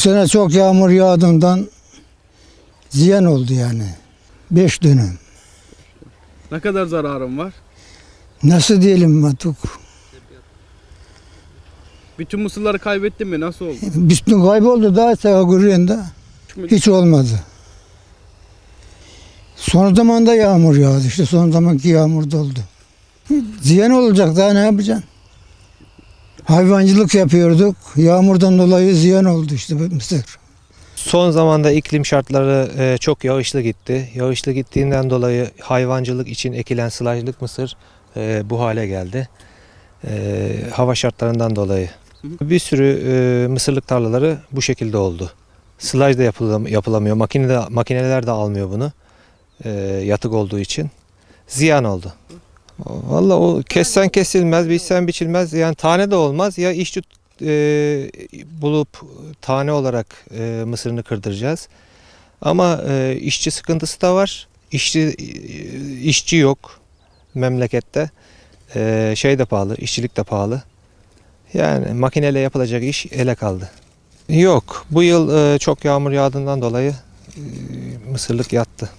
Bu sene çok yağmur yağdığından ziyan oldu yani. Beş dönüm. Ne kadar zararım var? Nasıl diyelim Matuk? Bütün mısırları kaybettin mi? Nasıl oldu? Bütün kayboldu daha da hiç olmadı. Son zamanda yağmur yağdı işte son zamanki yağmur doldu. Ziyan olacak daha ne yapacaksın? Hayvancılık yapıyorduk. Yağmurdan dolayı ziyan oldu işte bu mısır. Son zamanda iklim şartları e, çok yağışlı gitti. Yağışlı gittiğinden dolayı hayvancılık için ekilen sılajlık mısır e, bu hale geldi. E, hava şartlarından dolayı. Bir sürü mısırlık tarlaları bu şekilde oldu. Sılaj da yapılam- yapılamıyor. Makine de, makineler de almıyor bunu. Yatık olduğu için. Ziyan oldu. Valla o kessen kesilmez, biçsen biçilmez. Yani tane de olmaz. Ya işçi e, bulup tane olarak e, mısırını kırdıracağız. Ama e, işçi sıkıntısı da var. İşçi e, işçi yok memlekette. E, şey de pahalı, işçilik de pahalı. Yani makineyle yapılacak iş ele kaldı. Yok, bu yıl e, çok yağmur yağdığından dolayı e, mısırlık yattı.